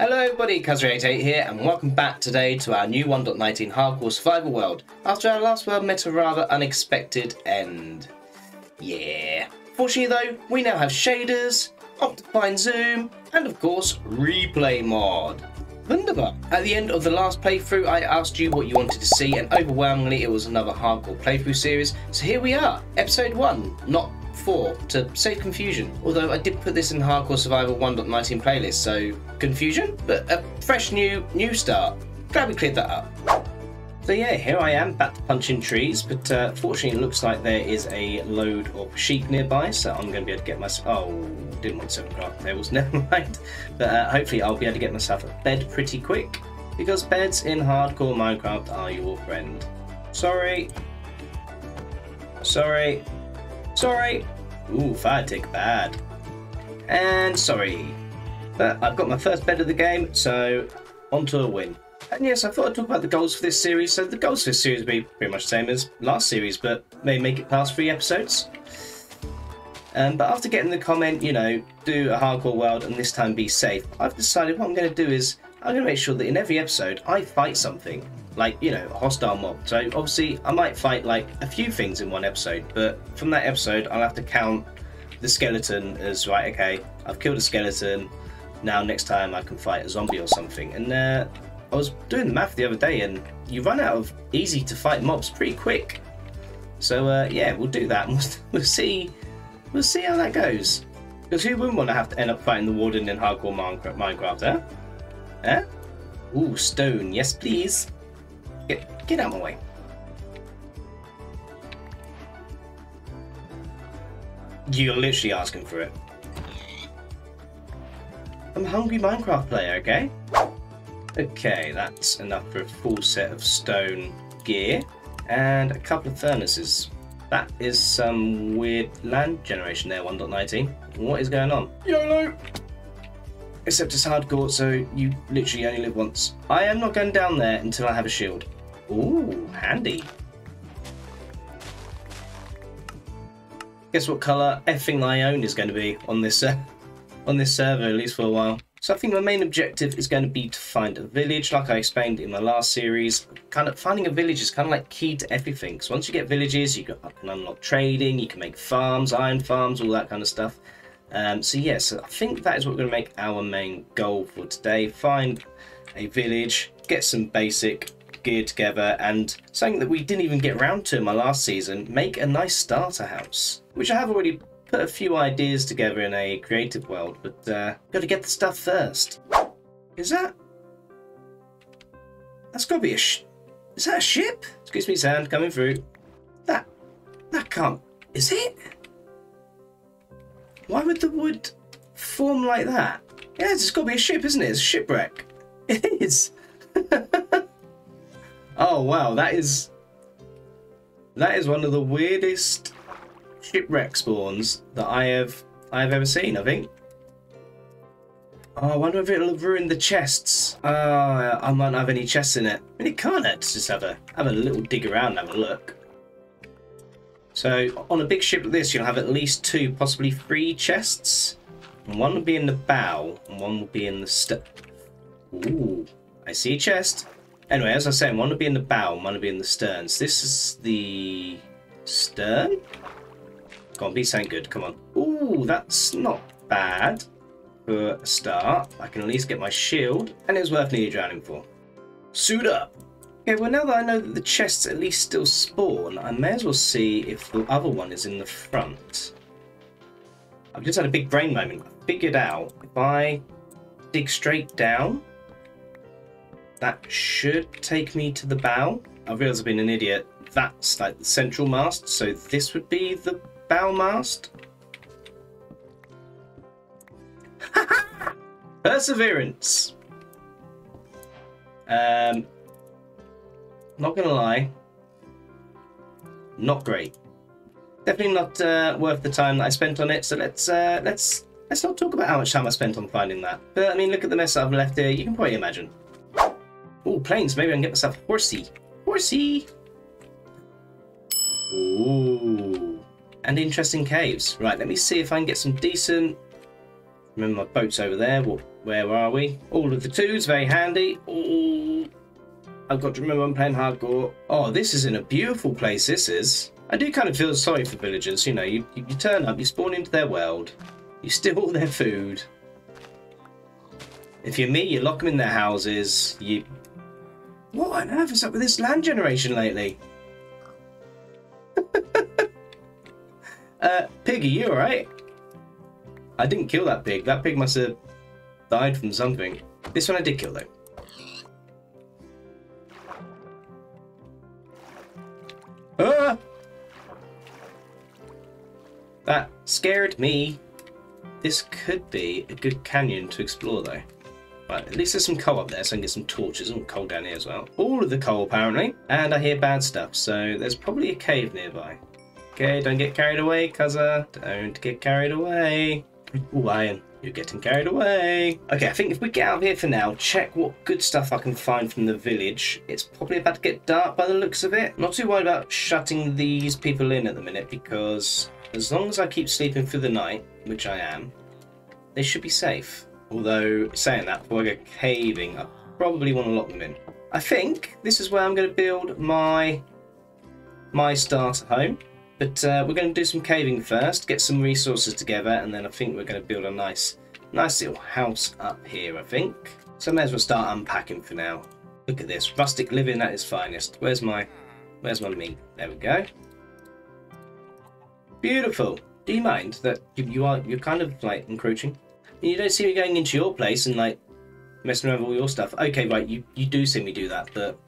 Hello everybody, Cuzza88 here, and welcome back today to our new 1.19 Hardcore Survival World, after our last world met a rather unexpected end. Yeah. Fortunately though, we now have shaders, Optifine Zoom, and of course, Replay Mod. Wunderbar. At the end of the last playthrough, I asked you what you wanted to see, and overwhelmingly it was another hardcore playthrough series, so here we are, episode 1, not 4, to save confusion. Although I did put this in Hardcore Survival 1.19 playlist, so confusion? But a fresh new, new start. Glad we cleared that up. So yeah, here I am, back to punching trees, but uh, fortunately it looks like there is a load of sheep nearby, so I'm going to be able to get myself... Oh, didn't want seven craft tables, never mind. But uh, hopefully I'll be able to get myself a bed pretty quick, because beds in hardcore Minecraft are your friend. Sorry. Sorry. Sorry. Ooh, fire tick bad. And sorry. But I've got my first bed of the game, so on to a win. And yes, I thought I'd talk about the goals for this series. So the goals for this series will be pretty much the same as last series, but may make it past three episodes. Um, but after getting the comment, you know, do a hardcore world and this time be safe, I've decided what I'm going to do is I'm going to make sure that in every episode I fight something, like, you know, a hostile mob. So obviously I might fight like a few things in one episode, but from that episode I'll have to count the skeleton as, right, okay, I've killed a skeleton, now next time I can fight a zombie or something. And uh, I was doing the math the other day, and you run out of easy to fight mobs pretty quick. So uh, yeah, we'll do that. We'll, we'll see. We'll see how that goes. Because who wouldn't want to have to end up fighting the warden in hardcore Minecraft, eh? Eh? Ooh, stone. Yes, please. Get get out of my way. You're literally asking for it. I'm a hungry Minecraft player, okay? Okay, that's enough for a full set of stone gear and a couple of furnaces. That is some weird land generation there, 1.19. What is going on? YOLO! Except it's hardcore, so you literally only live once. I am not going down there until I have a shield. Ooh, handy. Guess what colour effing I own is going to be on this uh, on this server, at least for a while. So I think my main objective is going to be to find a village, like I explained in my last series. Kind of finding a village is kind of like key to everything. So once you get villages, you can unlock trading, you can make farms, iron farms, all that kind of stuff. Um, so yes, I think that is what we're going to make our main goal for today. Find a village, get some basic gear together, and something that we didn't even get around to in my last season, make a nice starter house. Which I have already put a few ideas together in a creative world, but uh, got to get the stuff first. Is that? That's got to be a. Is that a ship? Excuse me, sand coming through. That that can't. Is it? Why would the wood form like that? Yeah, it's got to be a ship, isn't it? It's a shipwreck. It is. oh wow, that is that is one of the weirdest shipwreck spawns that I have I have ever seen, I think. Oh, I wonder if it'll ruin the chests. Uh, I might not have any chests in it. I mean, it can't hurt to just have a have a little dig around and have a look. So, on a big ship like this, you'll have at least two, possibly three chests. And one will be in the bow, and one will be in the. Ooh, I see a chest. Anyway, as I was saying, one will be in the bow, and one will be in the stern. So this is the stern? Come on, be something good. Come on. Ooh, that's not bad for a start. I can at least get my shield, and it was worth nearly drowning for. Suit up! Okay, well now that I know that the chests at least still spawn, I may as well see if the other one is in the front. I've just had a big brain moment. I figured out if I dig straight down, that should take me to the bow. I realise I've been an idiot. That's like the central mast, so this would be the bow mast. Perseverance. Um, not gonna lie, not great. Definitely not uh, worth the time that I spent on it. So let's uh, let's let's not talk about how much time I spent on finding that. But I mean, look at the mess I've left here. You can probably imagine. Oh, plains. Maybe I can get myself horsey. Horsey. Ooh and interesting caves. Right, let me see if I can get some decent Remember my boat's over there. Well, where are we? All of the twos, very handy. Ooh. I've got to remember I'm playing hardcore. Oh, this is in a beautiful place, this is. I do kind of feel sorry for villagers, you know, you, you turn up, you spawn into their world, you steal all their food. If you're me, you lock them in their houses, you... What on earth is up with this land generation lately? uh, Piggy, you alright? I didn't kill that pig. That pig must have died from something. This one I did kill though. Ah! That scared me. This could be a good canyon to explore though. Right, at least there's some coal up there so I can get some torches and coal down here as well. All of the coal apparently. And I hear bad stuff, so there's probably a cave nearby. Okay, don't get carried away, Cuzza. Don't get carried away. Ooh, iron. You're getting carried away. Okay, I think if we get out of here for now, check what good stuff I can find from the village. It's probably about to get dark by the looks of it. Not too worried about shutting these people in at the minute because as long as I keep sleeping through the night, which I am, they should be safe. Although, saying that, before I go caving, I probably want to lock them in. I think this is where I'm going to build my my starter home. But uh, we're going to do some caving first, get some resources together, and then I think we're going to build a nice, nice little house up here, I think. So I may as well start unpacking for now. Look at this, rustic living at its finest. Where's my, where's my meat? There we go. Beautiful. Do you mind that you, you are, you're kind of like encroaching? You don't see me going into your place and like messing around with all your stuff. Okay, right, you, you do see me do that, but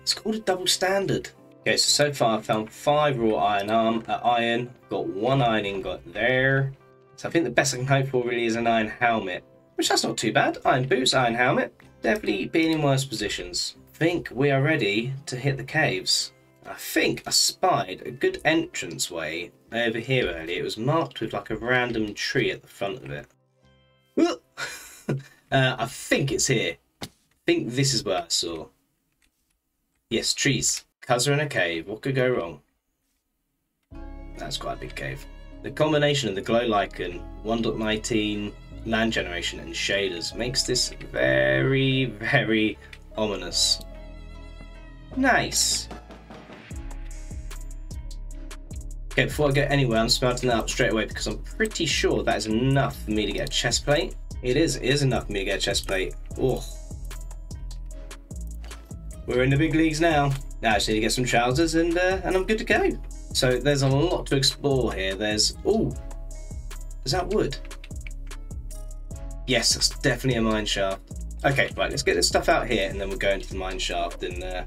it's called a double standard. Okay, so so far I've found five raw iron arm, uh, iron, got one iron ingot there. So I think the best I can hope for really is an iron helmet, which that's not too bad. Iron boots, iron helmet, definitely being in worse positions. I think we are ready to hit the caves. I think I spied a good entrance way over here earlier. It was marked with like a random tree at the front of it. uh, I think it's here. I think this is where I saw. Yes, trees. Cuzza in a cave. What could go wrong? That's quite a big cave. The combination of the glow lichen, 1.19 land generation and shaders makes this very, very ominous. Nice. Okay, before I go anywhere, I'm smelting that up straight away because I'm pretty sure that is enough for me to get a chest plate. It is, it is enough for me to get a chest plate. Oh. We're in the big leagues now. Now I just need to get some trousers and uh, and I'm good to go. So there's a lot to explore here. There's oh, is that wood? Yes, that's definitely a mine shaft. Okay, right, let's get this stuff out here and then we'll go into the mine shaft and uh,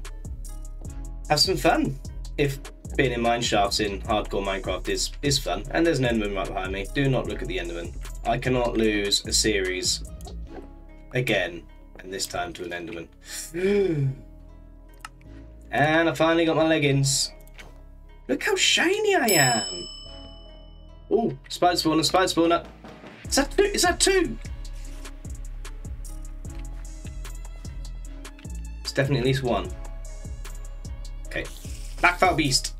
have some fun. If being in mine shafts in hardcore Minecraft is, is fun, and there's an Enderman right behind me, do not look at the Enderman. I cannot lose a series again, and this time to an Enderman. And I finally got my leggings. Look how shiny I am. Oh, spider spawner, spider spawner. Is that two? Is that two? It's definitely at least one. Okay. Blackfell beast.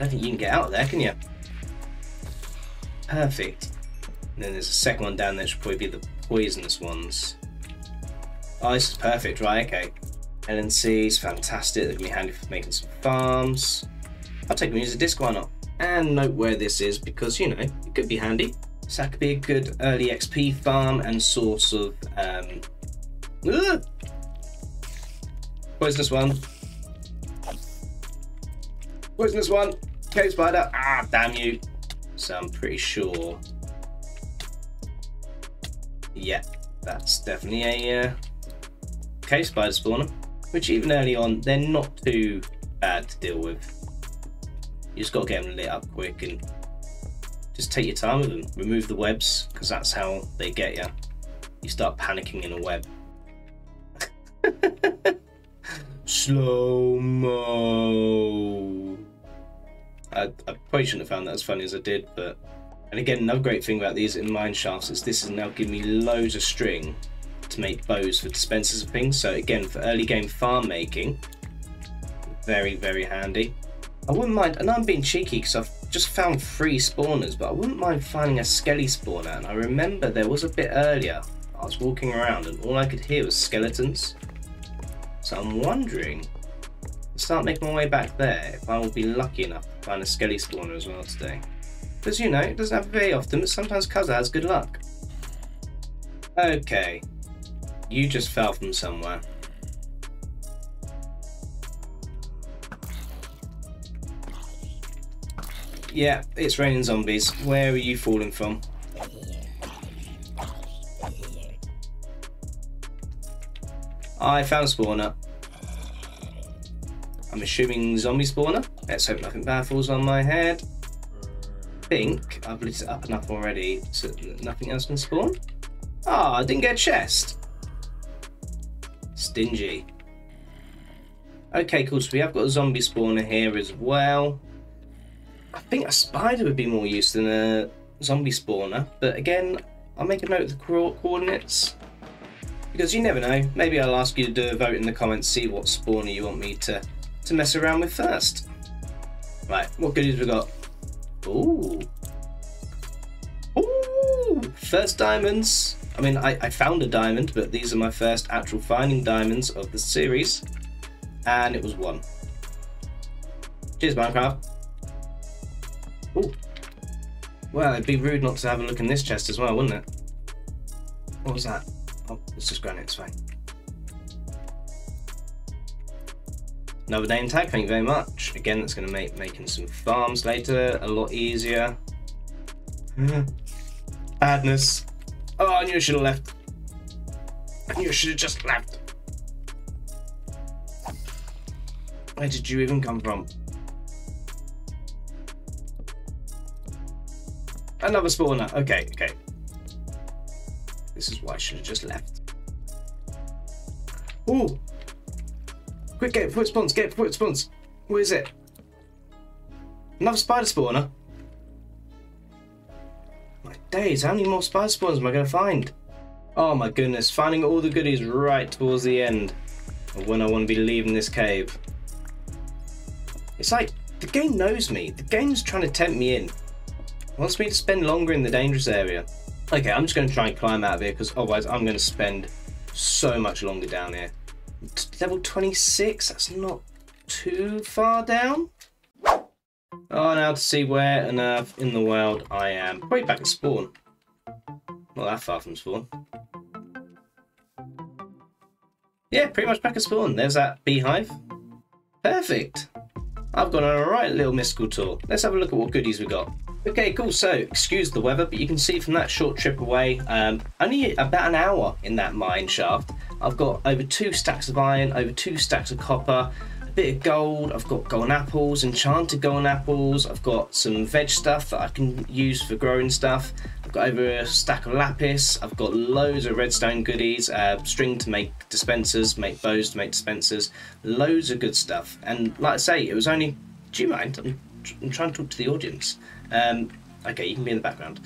I don't think you can get out of there, can you? Perfect. And then there's a second one down there, should probably be the poisonous ones. Oh, this is perfect, right? Okay. LNC is fantastic. They're to be handy for making some farms. I'll take them use a disc, why not? And note where this is because, you know, it could be handy. So that could be a good early XP farm and source of... Um, ugh! Poisonous one. Poisonous one. Cave spider. Ah, damn you. So I'm pretty sure... Yeah, that's definitely a uh, cave spider spawner which even early on, they're not too bad to deal with. You just got to get them lit up quick and just take your time with them. Remove the webs, because that's how they get you. You start panicking in a web. Slow-mo. I, I probably shouldn't have found that as funny as I did, but... And again, another great thing about these in mine shafts is this is now giving me loads of string to make bows for dispensers and things. So again, for early game farm making, very, very handy. I wouldn't mind, and I'm being cheeky because I've just found three spawners, but I wouldn't mind finding a skelly spawner. And I remember there was a bit earlier. I was walking around and all I could hear was skeletons. So I'm wondering, start making my way back there, if I will be lucky enough to find a skelly spawner as well today. Because you know, it doesn't happen very often, but sometimes Cuzza has good luck. Okay, you just fell from somewhere. Yeah, it's raining zombies. Where are you falling from? I found a spawner. I'm assuming zombie spawner. Let's hope nothing bad falls on my head. I think I've lit it up enough already so nothing else can spawn. Ah, oh, I didn't get a chest. Stingy. Okay, cool. So we have got a zombie spawner here as well. I think a spider would be more use than a zombie spawner. But again, I'll make a note of the coordinates. Because you never know. Maybe I'll ask you to do a vote in the comments, see what spawner you want me to, to mess around with first. Right, what goodies we got? Ooh. Ooh! First diamonds. I mean, I, I found a diamond, but these are my first actual finding diamonds of the series. And it was one. Cheers, Minecraft. Ooh. Well, it'd be rude not to have a look in this chest as well, wouldn't it? What was that? Oh, it's just granite, it's fine. Another name tag, thank you very much. Again, that's going to make making some farms later a lot easier. Mm-hmm. Badness. Oh, I knew I should have left. I knew I should have just left. Where did you even come from? Another spawner. Okay, okay. This is why I should have just left. Ooh! Quick, get foot spawns, get foot spawns. Where is it? Another spider spawner. My days, how many more spider spawns am I going to find? Oh my goodness, finding all the goodies right towards the end of when I want to be leaving this cave. It's like, the game knows me. The game's trying to tempt me in. It wants me to spend longer in the dangerous area. Okay, I'm just going to try and climb out of here because otherwise I'm going to spend so much longer down here. Level 26, that's not too far down. Oh, now to see where on earth in the world I am. Probably back at spawn. Not that far from spawn. Yeah, pretty much back at spawn. There's that beehive. Perfect. I've gone on a right little mystical tour. Let's have a look at what goodies we got. Okay, cool. So, excuse the weather, but you can see from that short trip away, um, only about an hour in that mine shaft. I've got over two stacks of iron, over two stacks of copper, a bit of gold. I've got golden apples, enchanted golden apples. I've got some veg stuff that I can use for growing stuff. I've got over a stack of lapis. I've got loads of redstone goodies, uh, string to make dispensers, make bows to make dispensers, loads of good stuff. And like I say, it was only. Do you mind? I'm, I'm trying to talk to the audience. Um, okay, you can be in the background.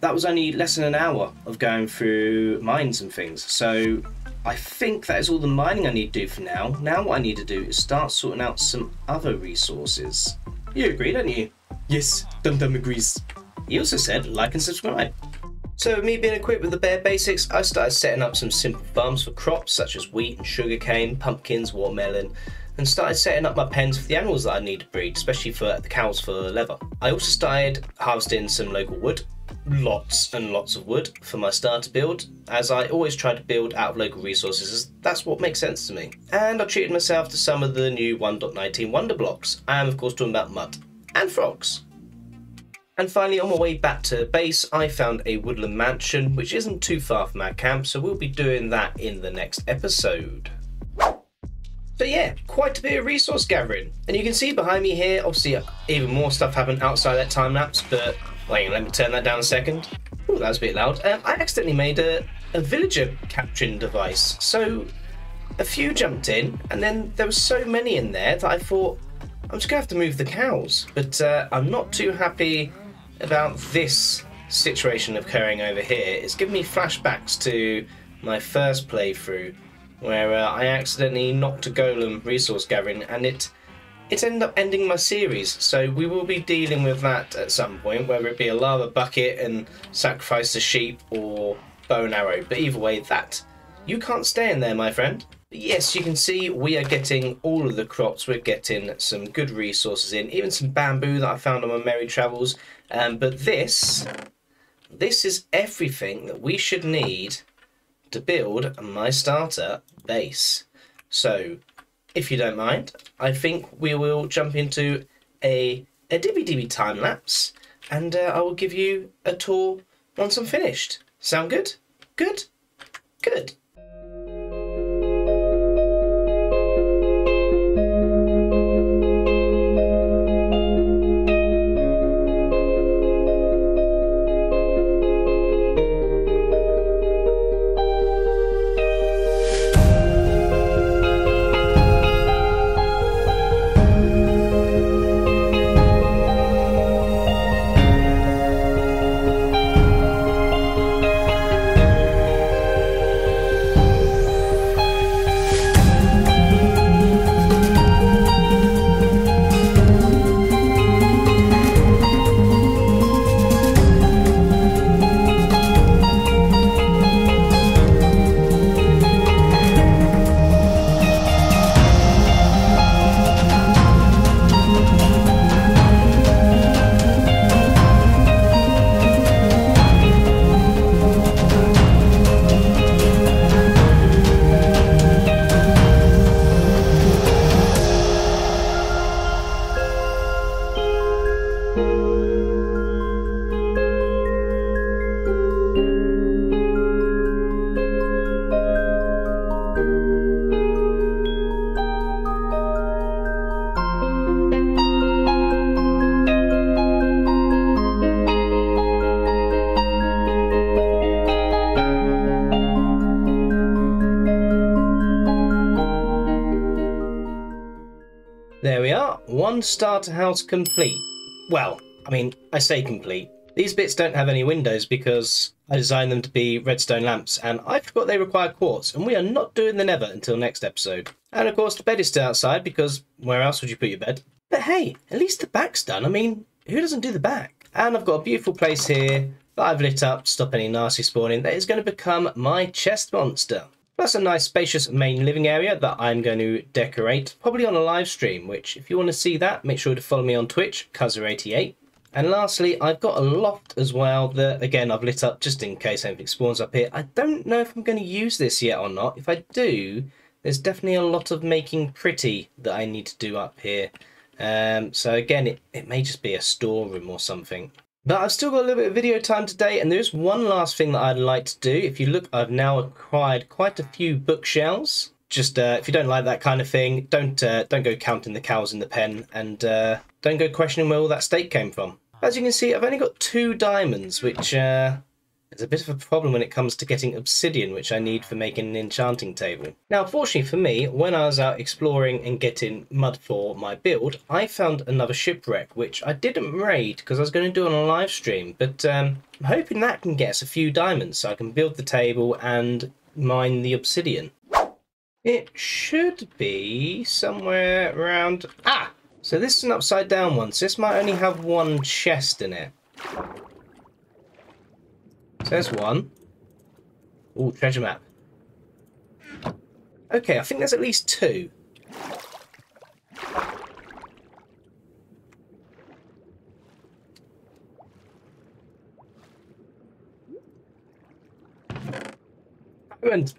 That was only less than an hour of going through mines and things. So I think that is all the mining I need to do for now. Now what I need to do is start sorting out some other resources. You agree, don't you? Yes, Dum Dum agrees. He also said like and subscribe. So me being equipped with the bare basics, I started setting up some simple farms for crops such as wheat and sugarcane, pumpkins, watermelon, and started setting up my pens for the animals that I need to breed, especially for the cows for leather. I also started harvesting some local wood, lots and lots of wood for my starter build, as I always try to build out of local resources as that's what makes sense to me. And I treated myself to some of the new 1.19 Wonder Blocks. I am of course talking about mud and frogs. And finally, on my way back to base, I found a woodland mansion, which isn't too far from our camp, so we'll be doing that in the next episode. So yeah, quite a bit of resource gathering. And you can see behind me here, obviously even more stuff happened outside that time lapse, but wait, let me turn that down a second. Oh, that was a bit loud. Um, I accidentally made a, a villager capturing device. So a few jumped in, and then there were so many in there that I thought, I'm just gonna have to move the cows. But uh, I'm not too happy about this situation occurring over here. It's given me flashbacks to my first playthrough where uh, I accidentally knocked a golem resource gathering and it it's ended up ending my series. So we will be dealing with that at some point, whether it be a lava bucket and sacrifice a sheep or bow and arrow. But either way, that. You can't stay in there, my friend. But yes, you can see we are getting all of the crops. We're getting some good resources in, even some bamboo that I found on my merry travels. Um, but this, this is everything that we should need to build my starter base. So, if you don't mind, I think we will jump into a, a Dibby Dibby time lapse and uh, I will give you a tour once I'm finished. Sound good? Good? Good. One starter house complete. Well, I mean, I say complete. These bits don't have any windows because I designed them to be redstone lamps and I forgot they require quartz and we are not doing the nether until next episode. And of course the bed is still outside because where else would you put your bed? But hey, at least the back's done. I mean, who doesn't do the back? And I've got a beautiful place here that I've lit up to stop any nasty spawning that is going to become my chest monster. That's a nice spacious main living area that I'm going to decorate, probably on a live stream, which if you want to see that, make sure to follow me on Twitch, Cuzza88. And lastly, I've got a loft as well that, again, I've lit up just in case anything spawns up here. I don't know if I'm going to use this yet or not. If I do, there's definitely a lot of making pretty that I need to do up here. Um, so again, it, it may just be a storeroom or something. But I've still got a little bit of video time today, and there's one last thing that I'd like to do. If you look, I've now acquired quite a few bookshelves. Just uh, if you don't like that kind of thing, don't uh, don't go counting the cows in the pen, and uh, don't go questioning where all that steak came from. As you can see, I've only got two diamonds, which is a bit of a problem when it comes to getting obsidian, which I need for making an enchanting table. Now, fortunately for me, when I was out exploring and getting mud for my build, I found another shipwreck, which I didn't raid because I was going to do on a live stream, but um, I'm hoping that can get us a few diamonds so I can build the table and mine the obsidian. It should be somewhere around... Ah! So this is an upside down one, so this might only have one chest in it. There's one. Oh, treasure map. Okay, I think there's at least two. And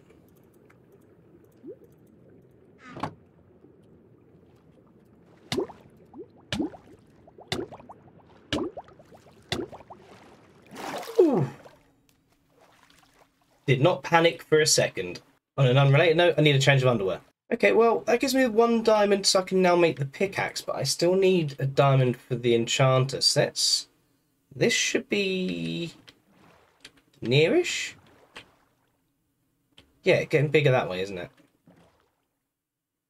Did not panic for a second. On an unrelated note, I need a change of underwear. Okay, well, that gives me one diamond so I can now make the pickaxe, but I still need a diamond for the enchanter. So that's... This should be... Nearish? Yeah, getting bigger that way, isn't it?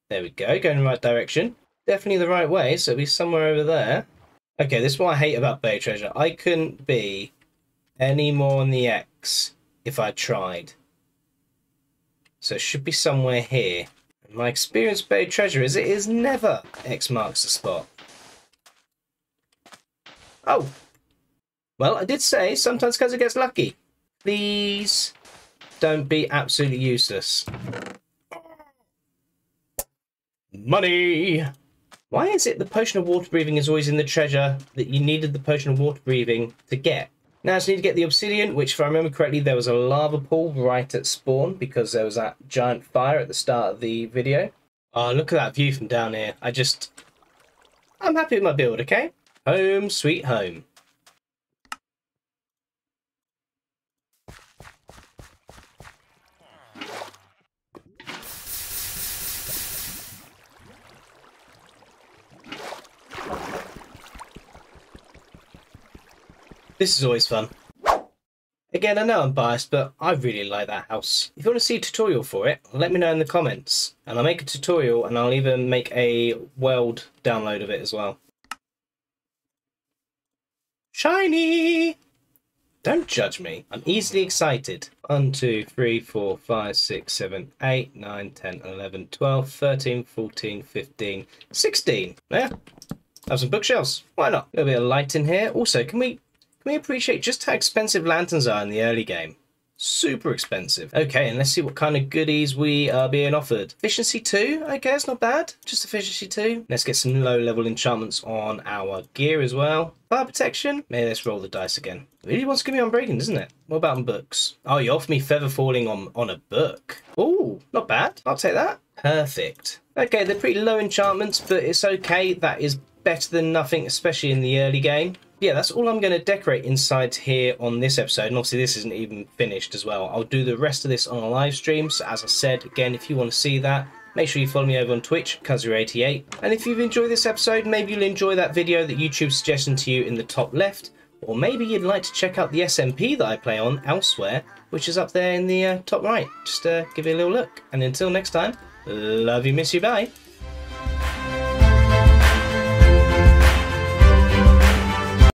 There we go, going in the right direction. Definitely the right way, so it'll be somewhere over there. Okay, this is what I hate about Bay Treasure. I couldn't be any more on the X if I tried. So it should be somewhere here. My experience buried treasure is it is never X marks the spot. Oh. Well, I did say sometimes Cuzza gets lucky. Please don't be absolutely useless. Money! Why is it the potion of water breathing is always in the treasure that you needed the potion of water breathing to get? Now I just need to get the obsidian, which if I remember correctly, there was a lava pool right at spawn because there was that giant fire at the start of the video. Oh, look at that view from down here. I just... I'm happy with my build, okay? Home sweet home. This is always fun. Again, I know I'm biased, but I really like that house. If you want to see a tutorial for it, let me know in the comments. And I'll make a tutorial and I'll even make a world download of it as well. Shiny! Don't judge me. I'm easily excited. 1, 2, 3, 4, 5, 6, 7, 8, 9, 10, 11, 12, 13, 14, 15, 16. Yeah. Have some bookshelves. Why not? A little bit of light in here. Also, can we we appreciate just how expensive lanterns are in the early game. Super expensive. Okay, and let's see what kind of goodies we are being offered. Efficiency 2, I guess, not bad. Just efficiency 2. Let's get some low-level enchantments on our gear as well. Fire protection? Maybe let's roll the dice again. Really wants to give me unbreaking, doesn't it? What about on books? Oh, you offer me feather falling on, on a book. Oh, not bad. I'll take that. Perfect. Okay, they're pretty low enchantments, but it's okay. That is better than nothing, especially in the early game yeah, that's all I'm going to decorate inside here on this episode. And obviously this isn't even finished as well. I'll do the rest of this on a live stream. So as I said, again, if you want to see that, make sure you follow me over on Twitch, Cuzza88. And if you've enjoyed this episode, maybe you'll enjoy that video that YouTube's suggesting to you in the top left. Or maybe you'd like to check out the SMP that I play on elsewhere, which is up there in the uh, top right. Just uh, give it a little look. And until next time, love you, miss you, bye.